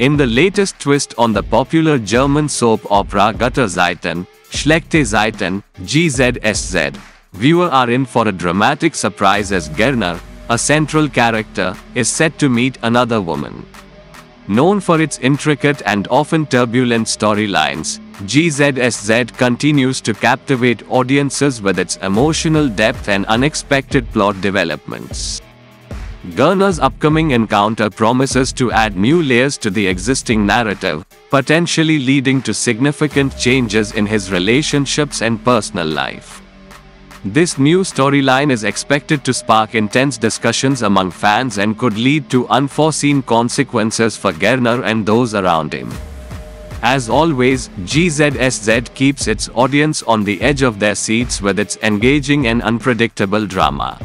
In the latest twist on the popular German soap opera Gute Zeiten, Schlechte Zeiten, GZSZ, viewers are in for a dramatic surprise as Gerner, a central character, is set to meet another woman. Known for its intricate and often turbulent storylines, GZSZ continues to captivate audiences with its emotional depth and unexpected plot developments. Gerner's upcoming encounter promises to add new layers to the existing narrative, potentially leading to significant changes in his relationships and personal life. This new storyline is expected to spark intense discussions among fans and could lead to unforeseen consequences for Gerner and those around him. As always, GZSZ keeps its audience on the edge of their seats with its engaging and unpredictable drama.